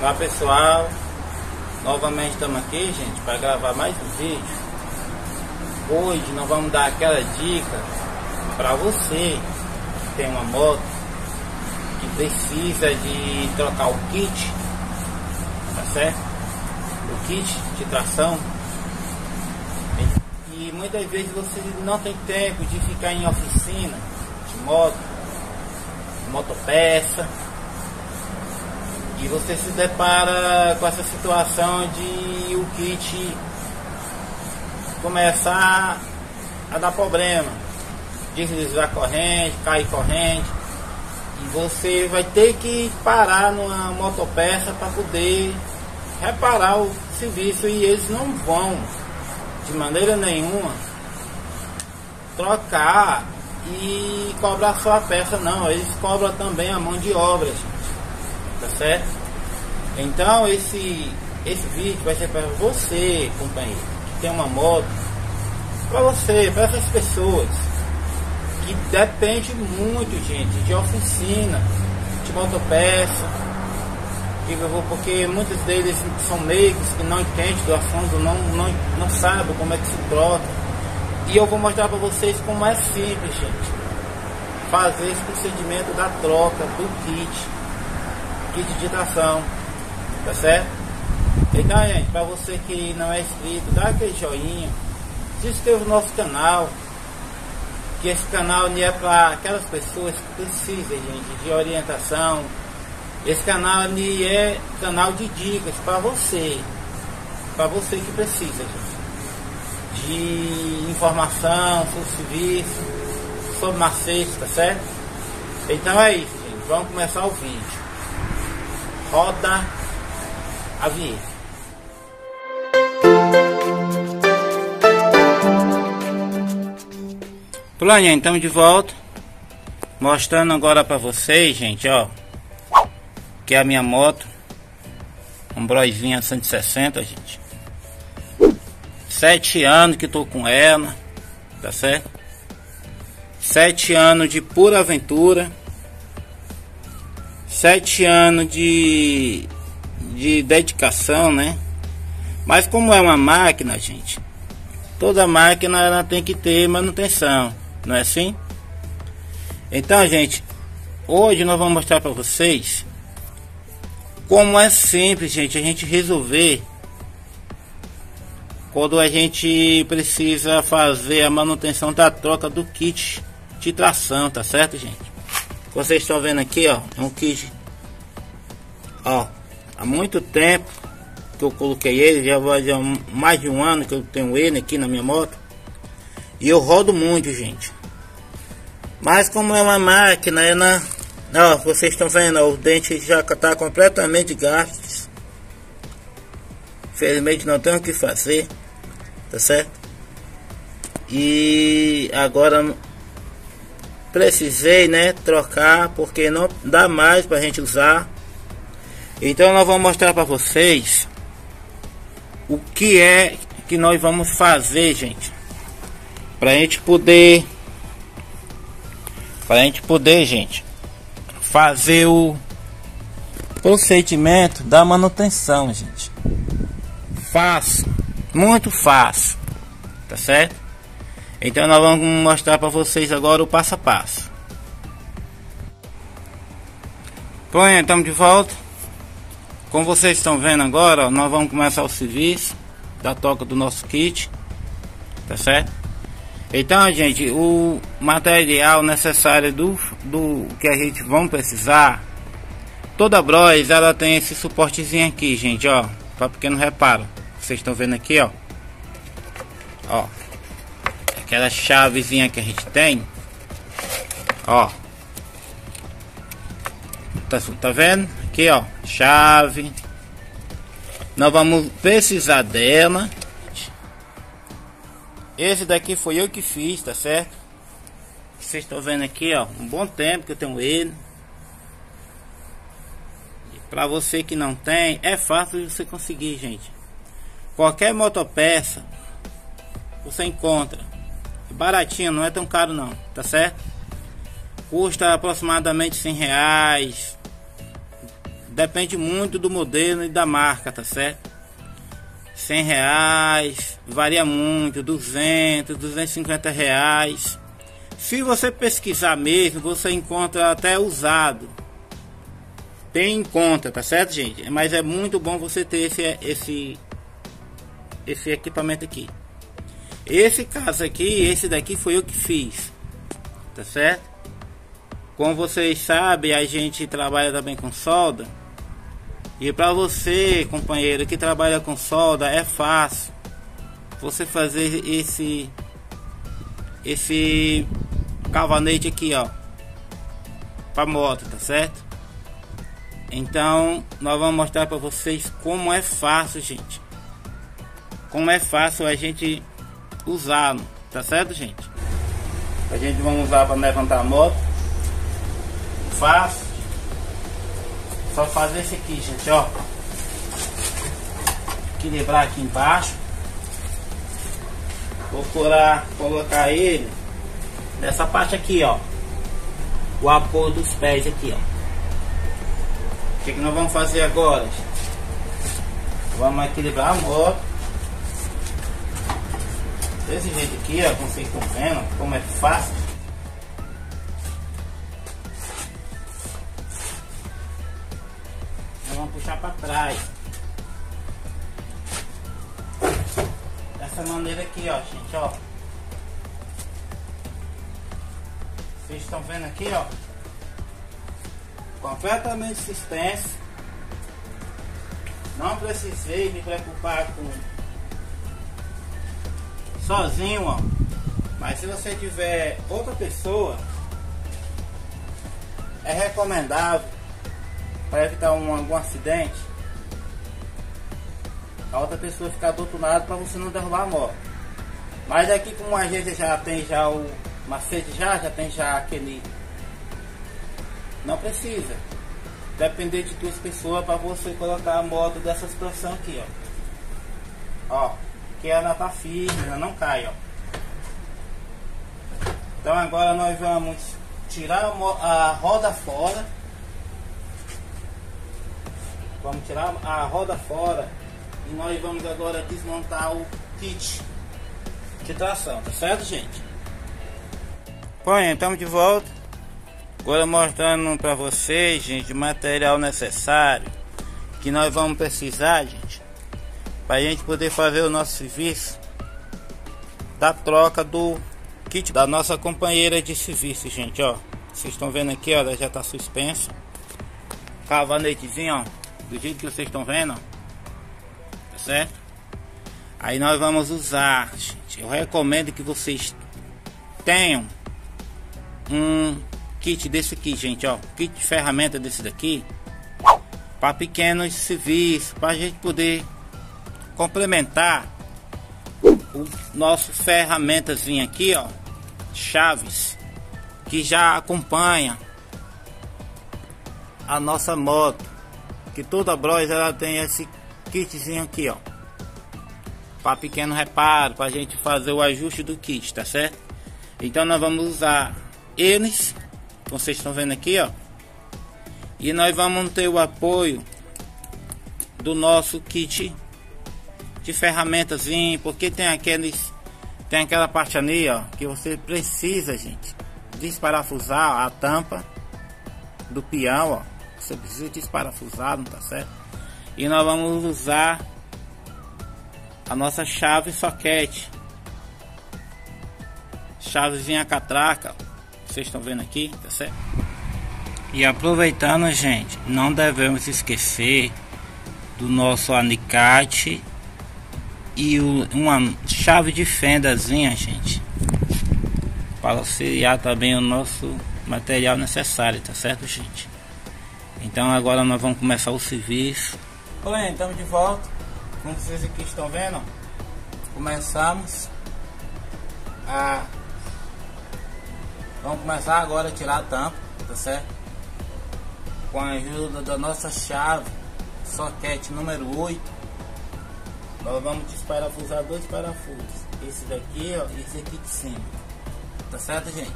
Olá pessoal, novamente estamos aqui gente para gravar mais um vídeo. Hoje nós vamos dar aquela dica para você que tem uma moto que precisa de trocar o kit, tá certo? O kit de tração. E muitas vezes você não tem tempo de ficar em oficina de moto, motopeça e você se depara com essa situação de o kit começar a dar problema, deslizar corrente, cair corrente, e você vai ter que parar numa motopeça para poder reparar o serviço. E eles não vão de maneira nenhuma trocar e cobrar só a peça não, eles cobram também a mão de obra, tá certo? Então esse, esse vídeo vai ser para você, companheiro, que tem uma moto, para você, para essas pessoas que depende muito, gente, de oficina, de motopeça, porque muitos deles são leigos que não entendem do assunto, não, não, não sabem como é que se troca. E eu vou mostrar para vocês como é simples, gente, fazer esse procedimento da troca do kit de tração, tá certo? Então, gente, para você que não é inscrito, dá aquele joinha, se inscreva no nosso canal, que esse canal é para aquelas pessoas que precisam, gente, de orientação. Esse canal é canal de dicas para você, para você que precisa, gente, de informação sobre serviço, sobre macete, tá certo? Então é isso, gente. Vamos começar o vídeo roda a vinheta. Planinha, então de volta. Mostrando agora para vocês, gente, ó. Que é a minha moto. Um Broizinha 160, gente. Sete anos que tô com ela. Tá certo? Sete anos de pura aventura sete anos de, de dedicação, né? Mas como é uma máquina, gente, toda máquina ela tem que ter manutenção, não é assim? Então, gente, hoje nós vamos mostrar para vocês como é simples, gente, a gente resolver quando a gente precisa fazer a manutenção da troca do kit de tração, tá certo, gente? Vocês estão vendo aqui, ó, é um kit. Ó, há muito tempo que eu coloquei ele, já vai já mais de um ano que eu tenho ele aqui na minha moto. E eu rodo muito, gente. Mas como é uma máquina, é na... Ó, vocês estão vendo, ó, o dente já está completamente gastos. Infelizmente não tenho o que fazer, tá certo? E agora precisei né trocar porque não dá mais para a gente usar. Então nós vamos mostrar para vocês o que é que nós vamos fazer gente. Para a gente poder para a gente poder gente fazer o procedimento da manutenção gente. Fácil muito fácil tá certo então nós vamos mostrar para vocês agora o passo a passo. Bom, estamos de volta. Como vocês estão vendo agora, nós vamos começar o serviço da toca do nosso kit, tá certo? Então, gente, o material necessário do, do que a gente vamos precisar, toda Bros, ela tem esse suportezinho aqui, gente, ó, para pequeno reparo. Vocês estão vendo aqui, ó. Ó, aquela chavezinha que a gente tem ó. Tá, tá vendo? Aqui ó chave. Nós vamos precisar dela. Esse daqui foi eu que fiz tá certo? Vocês estão vendo aqui ó um bom tempo que eu tenho ele. Para você que não tem é fácil de você conseguir gente. Qualquer motopeça você encontra baratinho, não é tão caro não, tá certo? Custa aproximadamente 100 reais, Depende muito do modelo e da marca, tá certo? 100 reais, varia muito, 200, 250 reais. Se você pesquisar mesmo, você encontra até usado. Tem em conta, tá certo, gente? Mas é muito bom você ter esse, esse, esse equipamento aqui. Esse caso aqui, esse daqui foi eu que fiz, tá certo? Como vocês sabem, a gente trabalha também com solda. E para você, companheiro, que trabalha com solda, é fácil você fazer esse esse cavanete aqui, ó, para moto, tá certo? Então, nós vamos mostrar para vocês como é fácil, gente. Como é fácil a gente usar, tá certo, gente? A gente vai usar para levantar a moto. Fácil. Só fazer esse aqui, gente, ó. Equilibrar aqui embaixo. Procurar colocar ele nessa parte aqui, ó. O apoio dos pés aqui, ó. O que, que nós vamos fazer agora? Vamos equilibrar a moto. Desse jeito aqui, ó, como vocês estão vendo, como é fácil. Nós vamos puxar para trás. Dessa maneira aqui, ó, gente, ó. Vocês estão vendo aqui, ó completamente suspenso. Não precisei me preocupar com sozinho, ó. Mas se você tiver outra pessoa, é recomendável para evitar um, algum acidente a outra pessoa ficar do outro lado para você não derrubar a moto. Mas aqui como a gente já tem já o macete já, já tem já aquele não precisa. Depender de duas pessoas para você colocar a moto dessa situação aqui, ó. Ó, que ela tá firme, ela não cai, ó. Então agora nós vamos tirar a roda fora. Vamos tirar a roda fora e nós vamos agora desmontar o kit de tração, tá certo, gente? Põe, estamos de volta. Agora mostrando para vocês, gente, o material necessário que nós vamos precisar, gente, para a gente poder fazer o nosso serviço da troca do kit da nossa companheira de serviço, gente, ó. Vocês estão vendo aqui, ó, ela já tá suspensa. Cavanetezinho, ó, do jeito que vocês estão vendo. Tá certo? Aí nós vamos usar, gente. Eu recomendo que vocês tenham um kit desse aqui, gente, ó, kit de ferramenta desse daqui, para pequenos serviços, para a gente poder complementar o nosso ferramentazinho aqui, ó, chaves, que já acompanha a nossa moto, que toda Bros ela tem esse kitzinho aqui, ó, para pequeno reparo, para a gente fazer o ajuste do kit, tá certo? Então nós vamos usar eles vocês estão vendo aqui, ó. E nós vamos ter o apoio do nosso kit de ferramentas, porque tem aqueles tem aquela parte ali, ó, que você precisa, gente, desparafusar a tampa do peão, ó. Você precisa desparafusar, não tá certo? E nós vamos usar a nossa chave soquete. Chavezinha catraca, vocês estão vendo aqui, tá certo? E aproveitando, gente, não devemos esquecer do nosso alicate e o, uma chave de fendazinha, gente, para auxiliar também o nosso material necessário, tá certo, gente? Então agora nós vamos começar o serviço. Oi, estamos de volta. Como vocês aqui estão vendo, começamos a Vamos começar agora a tirar a tampa, tá certo? Com a ajuda da nossa chave soquete número 8 nós vamos desparafusar dois parafusos. Esse daqui, ó, e esse aqui de cima. Tá certo, gente?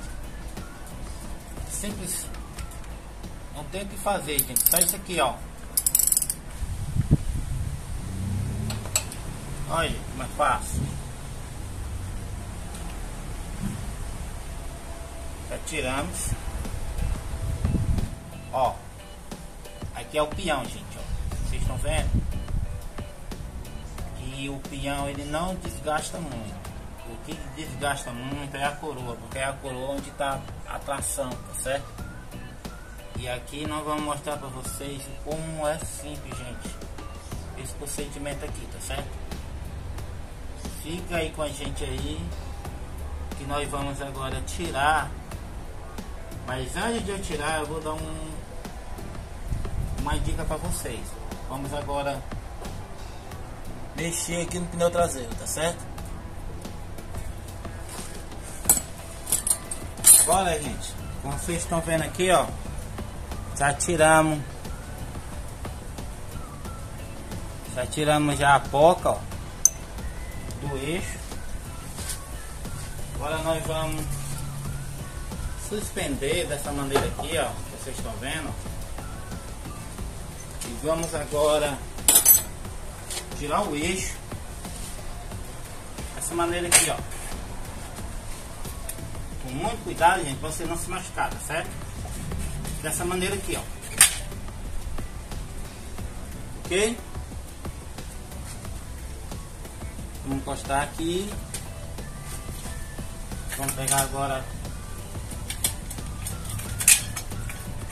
Simples. Não tem o que fazer, gente. Só isso aqui, ó. Olha, é fácil. Já tiramos. Ó. Aqui é o peão, gente, ó. Vocês estão vendo? E o peão ele não desgasta muito. O que desgasta muito é a coroa, porque é a coroa onde está a tração, tá certo? E aqui nós vamos mostrar para vocês como é simples, gente. Esse procedimento aqui, tá certo? Fica aí com a gente aí, que nós vamos agora tirar. Mas antes de eu tirar, eu vou dar um, uma dica para vocês. Vamos agora mexer aqui no pneu traseiro, tá certo? Agora, gente, como vocês estão vendo aqui, ó, já tiramos, já tiramos já a poca, ó, do eixo. Agora nós vamos suspender dessa maneira aqui, ó, vocês estão vendo. E vamos agora tirar o eixo. Dessa maneira aqui, ó. Com muito cuidado, gente, pra você não se machucar, tá certo? Dessa maneira aqui, ó. Ok? Vamos encostar aqui. Vamos pegar agora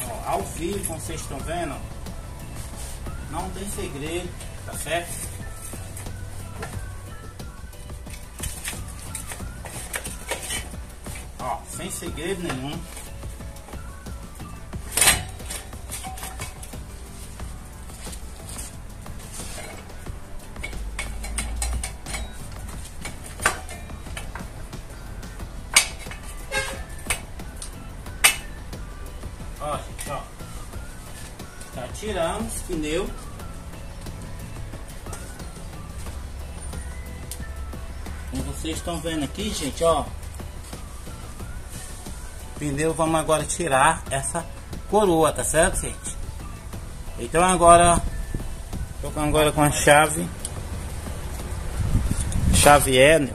ó, ao vivo, como vocês estão vendo. Não tem segredo, tá certo? Ó, sem segredo nenhum. Ó, gente, ó. Já tiramos o pneu. Como vocês estão vendo aqui, gente, ó. Pneu, vamos agora tirar essa coroa, tá certo, gente? Então agora, tô agora com a chave, chave Enel.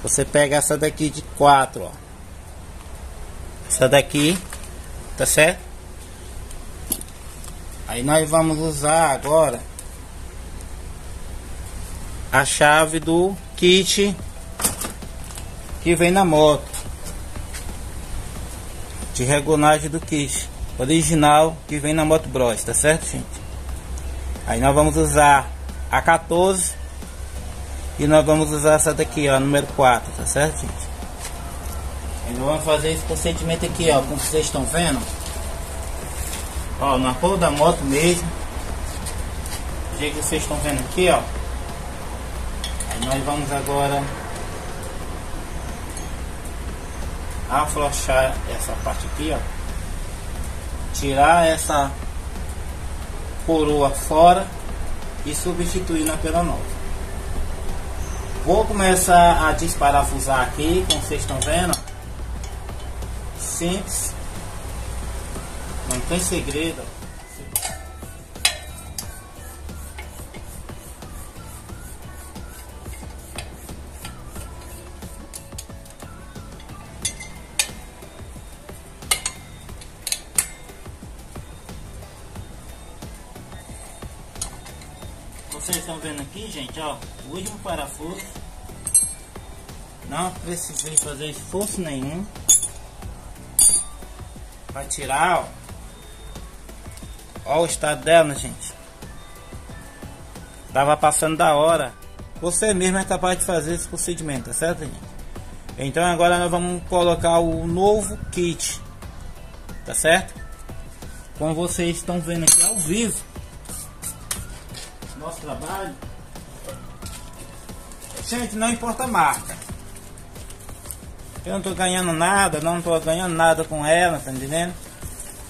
Você pega essa daqui de quatro, ó. Essa daqui, tá certo? Aí nós vamos usar agora a chave do kit que vem na moto de regulagem do kit original que vem na Moto Bros, tá certo, gente? Aí nós vamos usar a 14 e nós vamos usar essa daqui, ó, número 4, tá certo, gente? Então vamos fazer esse procedimento aqui, ó, como vocês estão vendo. Ó, na cor da moto mesmo. Do jeito que vocês estão vendo aqui, ó. Aí nós vamos agora afrouxar essa parte aqui, ó. Tirar essa coroa fora e substituir na pela nova. Vou começar a desparafusar aqui, como vocês estão vendo. Simples. Não tem segredo. Gente, ó, o último parafuso. Não precisei fazer esforço nenhum para tirar, ó. Ó o estado dela, gente. Tava passando da hora. Você mesmo é capaz de fazer esse procedimento, tá certo, gente? Então agora nós vamos colocar o novo kit, tá certo? Como vocês estão vendo aqui ao vivo, nosso trabalho. Gente, não importa a marca. Eu não tô ganhando nada, não tô ganhando nada com ela, tá entendendo?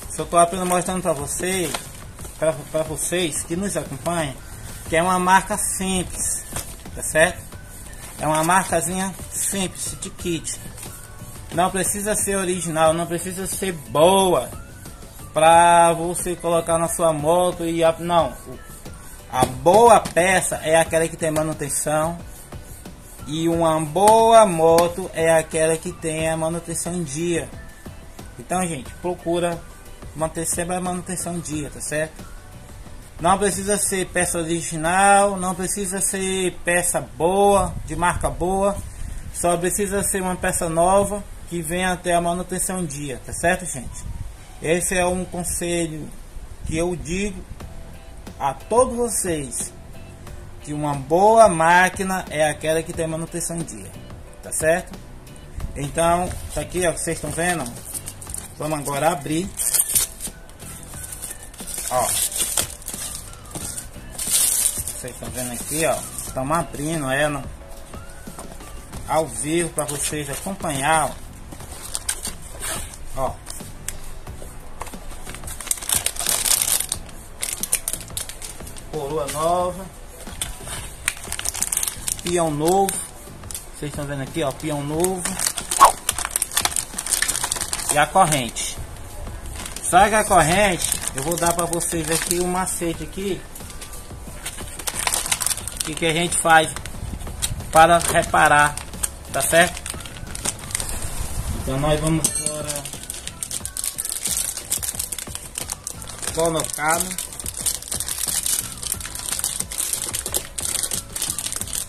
Só tô apenas mostrando para vocês, para vocês que nos acompanham, que é uma marca simples, tá certo? É uma marcazinha simples de kit. Não precisa ser original, não precisa ser boa para você colocar na sua moto e não. A boa peça é aquela que tem manutenção e uma boa moto é aquela que tem a manutenção em dia. Então, gente, procura manter sempre a manutenção em dia, tá certo? Não precisa ser peça original, não precisa ser peça boa, de marca boa, só precisa ser uma peça nova que venha até a manutenção em dia, tá certo, gente? Esse é um conselho que eu digo a todos vocês que uma boa máquina é aquela que tem manutenção em dia, tá certo? Então, tá aqui, ó, vocês estão vendo? Vamos agora abrir. Ó. Vocês estão vendo aqui, ó. Estamos abrindo ela ao vivo para vocês acompanhar, ó. ó. Coroa nova Pião novo. Vocês estão vendo aqui, ó, pião novo. E a corrente. Sabe a corrente? Eu vou dar para vocês aqui um macete aqui. O que, que a gente faz para reparar, tá certo? Então nós vamos agora colocar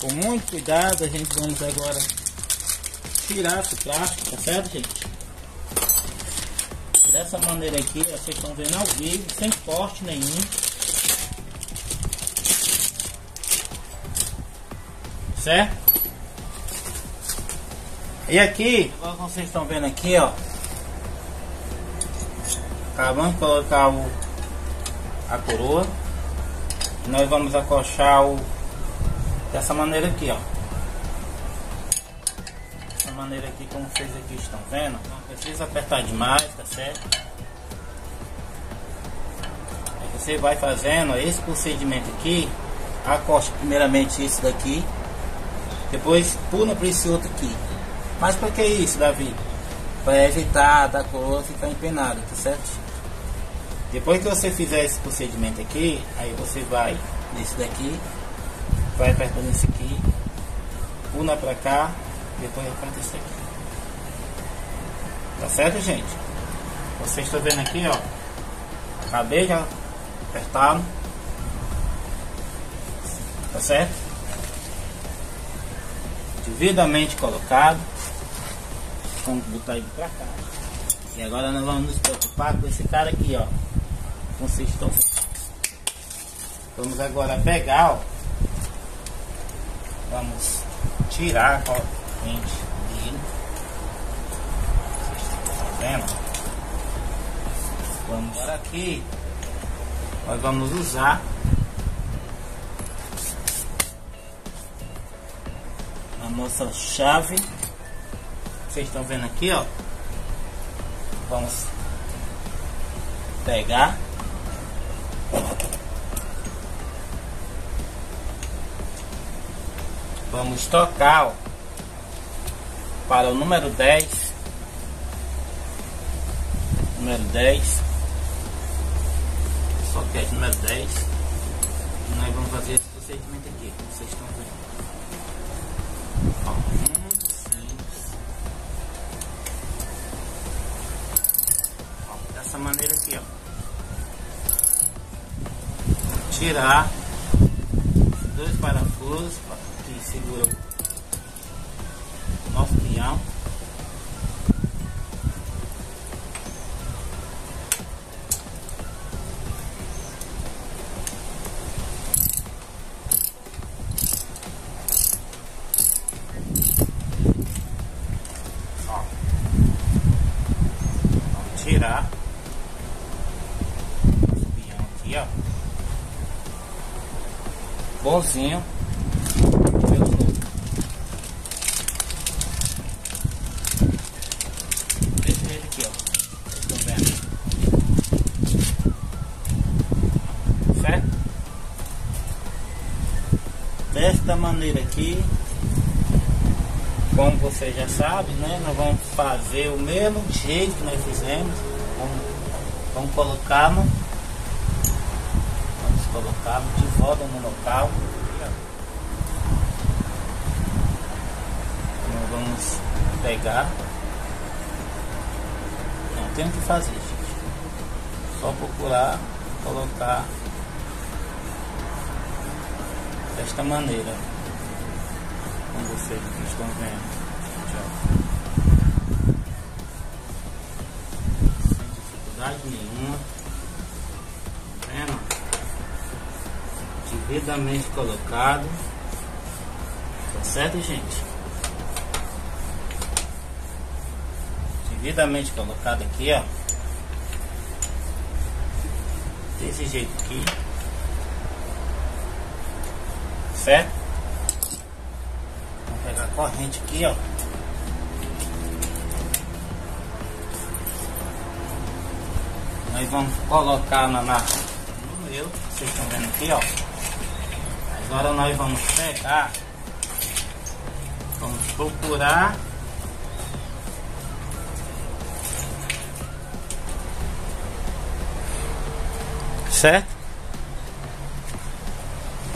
Com muito cuidado, a gente vamos agora tirar esse plástico, tá certo, gente? Dessa maneira aqui, vocês estão vendo ao vivo, sem corte nenhum. Certo? E aqui, como vocês estão vendo aqui, ó. Acabamos de colocar o, a coroa. Nós vamos acochar o dessa maneira aqui, ó. Dessa maneira aqui, como vocês aqui estão vendo. Não precisa apertar demais, tá certo? Aí você vai fazendo esse procedimento aqui. Acosta primeiramente isso daqui. Depois pula para esse outro aqui. Mas para que isso, Davi? Para evitar da cor ficar empenada, tá certo? Depois que você fizer esse procedimento aqui, aí você vai nesse daqui vai apertando esse aqui, pula pra cá, depois aperta esse aqui. Tá certo, gente? Vocês estão vendo aqui, ó. Acabei de apertar. Tá certo? Devidamente colocado. Vamos botar ele pra cá. E agora nós vamos nos preocupar com esse cara aqui, ó. Vocês estão Vamos agora pegar, ó Vamos tirar a corrente dele. Vocês estão vendo? Vamos agora aqui. Nós vamos usar a nossa chave. Vocês estão vendo aqui, ó. Vamos pegar Vamos tocar ó, para o número 10. Número 10. Soquete número 10. E nós vamos fazer esse procedimento aqui, como vocês estão vendo. Ó, muito simples. Ó, dessa maneira aqui, ó. Tirar dois parafusos segura nosso pinhão. Ó. Vamos tirar pinhão aqui, ó. Bonzinho. Aqui como você já sabe né nós vamos fazer o mesmo jeito que nós fizemos vamos, vamos colocar vamos colocá-lo de volta no local. Vamos pegar. Não tem o que fazer, gente. Só procurar colocar desta maneira. Como vocês estão vendo. Sem dificuldade nenhuma. Tá vendo? Devidamente colocado. Tá certo, gente? Devidamente colocado aqui, ó. Desse jeito aqui. Certo? Corrente aqui, ó. Nós vamos colocar na, na no meu, vocês estão vendo aqui, ó. Agora nós vamos pegar, vamos procurar certo?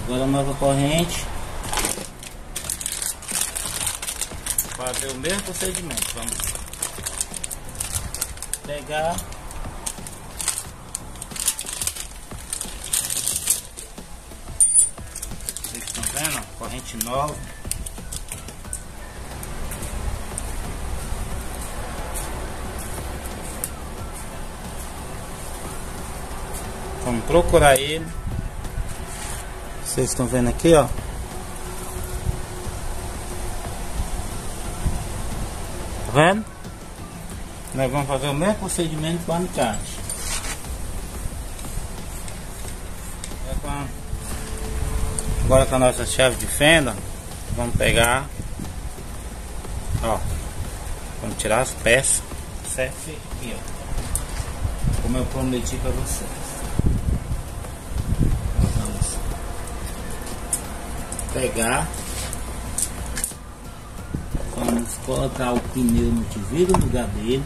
Agora nova corrente. Fazer o mesmo procedimento. Vamos pegar. Vocês estão vendo? Corrente nova. Vamos procurar ele. Vocês estão vendo aqui, ó. Vendo? Nós vamos fazer o mesmo procedimento com a alicate. Agora com a nossa chave de fenda, vamos pegar, ó, vamos tirar as peças, certo? Aqui, ó, como eu prometi para vocês. pegar, vamos colocar o pneu no tiro no lugar dele.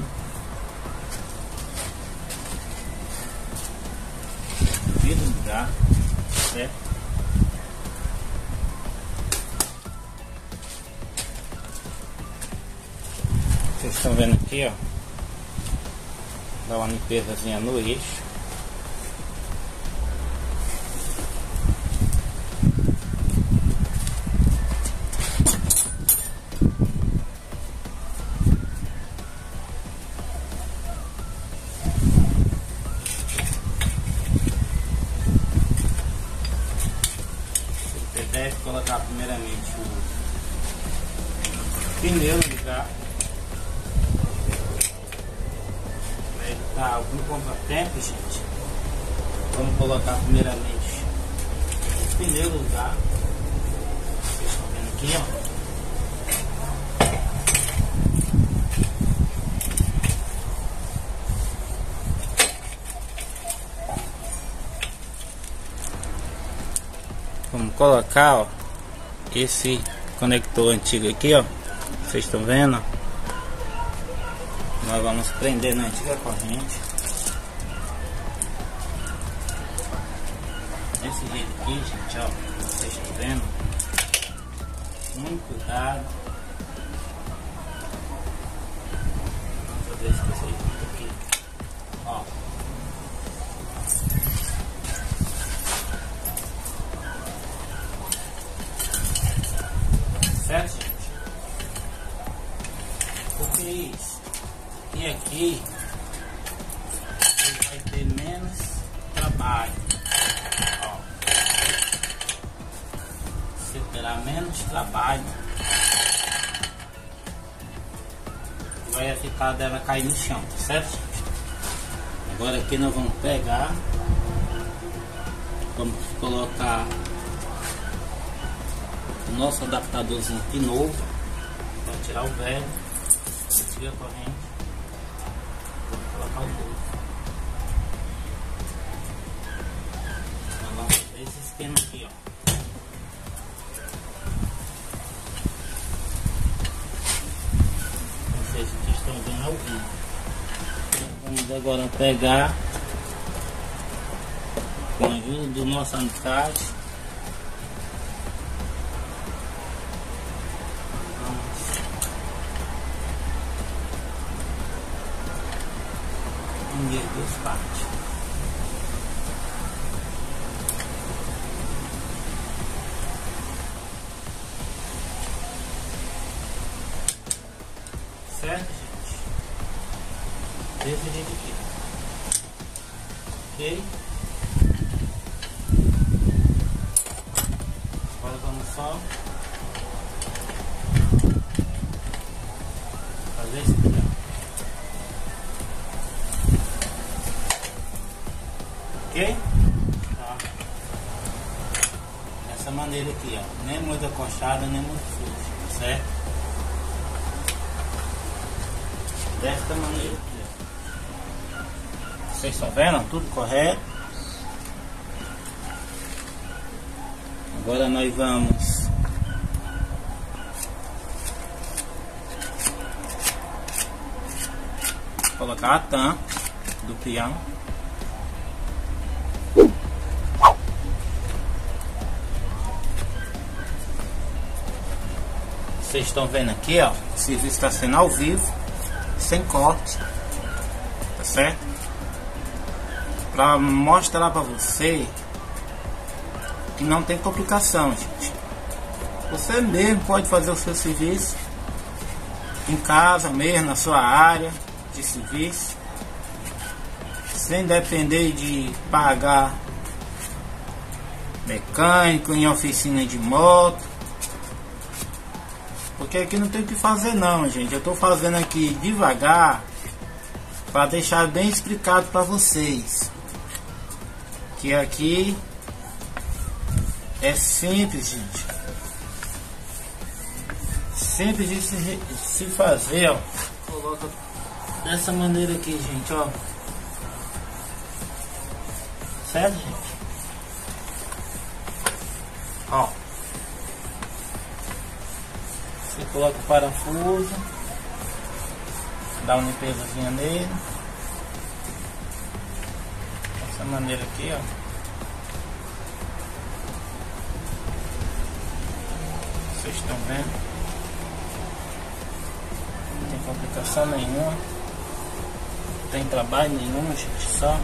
No lugar, certo? Vocês estão vendo aqui, ó. Dá uma limpezazinha no eixo. Algum contratempo, gente. Vamos colocar primeiramente o no carro. Vocês estão vendo aqui, ó. Vamos colocar, ó, esse conector antigo aqui, ó. Vocês estão vendo? Nós vamos prender na antiga corrente. Desse jeito aqui, gente, ó. Vocês estão vendo? Muito cuidado. Vamos fazer esse aqui. Ó. Certo, gente? Porque isso? E aqui vai ter menos trabalho. Terá menos trabalho. Vai ficar dela cair no chão, certo? Agora aqui nós vamos pegar. Vamos colocar o nosso adaptadorzinho aqui novo para tirar o velho tira a corrente vou colocar o novo vamos esse esquema agora pegar com viu? Do nosso amizade. Vamos duas partes. Muito aconchada, nem muito certo? Desta maneira. Vocês estão vendo? Tudo correto. Agora nós vamos colocar a tampa do peão. Vocês estão vendo aqui, ó, o serviço está sendo ao vivo, sem corte, tá certo? Para mostrar para você que não tem complicação, gente. Você mesmo pode fazer o seu serviço em casa mesmo, na sua área de serviço, sem depender de pagar mecânico em oficina de moto. Porque aqui não tem o que fazer não, gente. Eu estou fazendo aqui devagar para deixar bem explicado para vocês. Que aqui é simples, gente. Simples de se, se fazer, ó. Coloca dessa maneira aqui, gente, ó. Certo, gente? Coloca o parafuso. Dá uma limpezazinha nele. Dessa maneira aqui, ó. Vocês estão vendo? Não tem complicação nenhuma. Não tem trabalho nenhum, gente. Só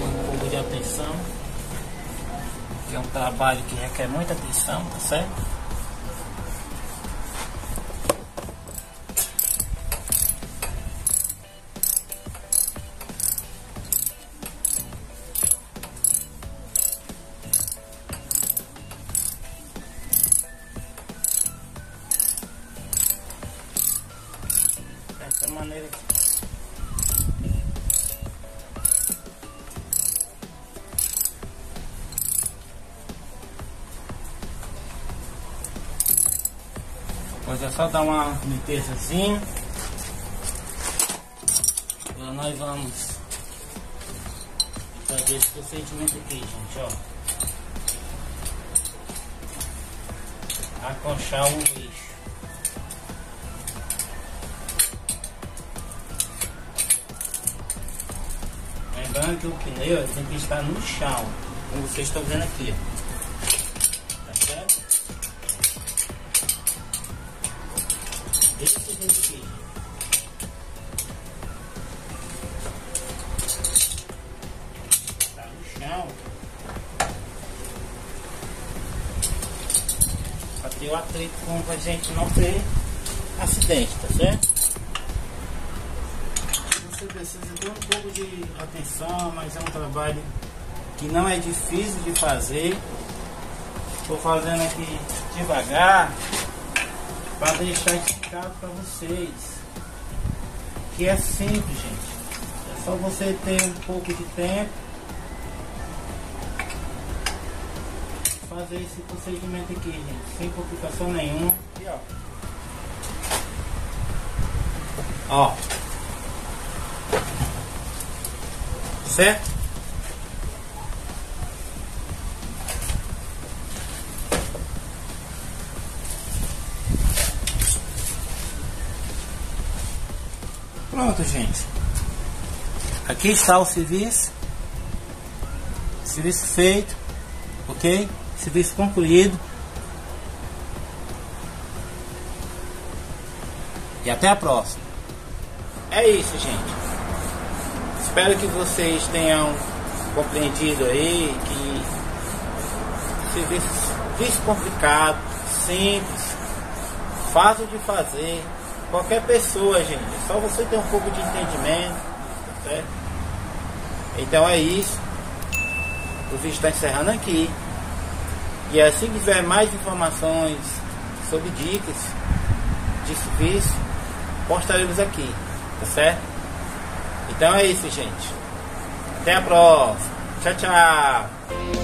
um pouco de atenção. É um trabalho que requer muita atenção, tá certo? É só dar uma limpezazinha. Agora nós vamos fazer esse procedimento aqui, gente, ó. Aconchar o lixo. Lembrando que o pneu tem que estar no chão, como vocês estão vendo aqui. Chão. Pra ter o atrito como a gente não ter acidente, tá certo? você precisa ter um pouco de atenção, mas é um trabalho que não é difícil de fazer. Estou fazendo aqui devagar para deixar explicado para vocês que é simples, gente. É só você ter um pouco de tempo fazer esse procedimento aqui, gente, sem complicação nenhuma. Aqui, ó. Ó. Certo? Pronto, gente. Aqui está o serviço. Serviço feito. Ok? Serviço concluído. E até a próxima. É isso, gente. Espero que vocês tenham compreendido aí que serviço descomplicado, simples, fácil de fazer. Qualquer pessoa, gente. Só você ter um pouco de entendimento. Certo? Então é isso. O vídeo está encerrando aqui. E assim que tiver mais informações sobre dicas de serviço, postaremos aqui. Tá certo? Então é isso, gente. Até a próxima. Tchau, tchau.